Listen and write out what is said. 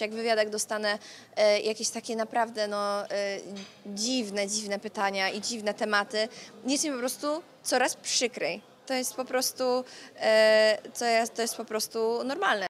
jak w wywiadach dostanę e, jakieś takie naprawdę no, e, dziwne, dziwne pytania i dziwne tematy, jest mi po prostu coraz przykrej. To jest po prostu, e, to jest, to jest po prostu normalne.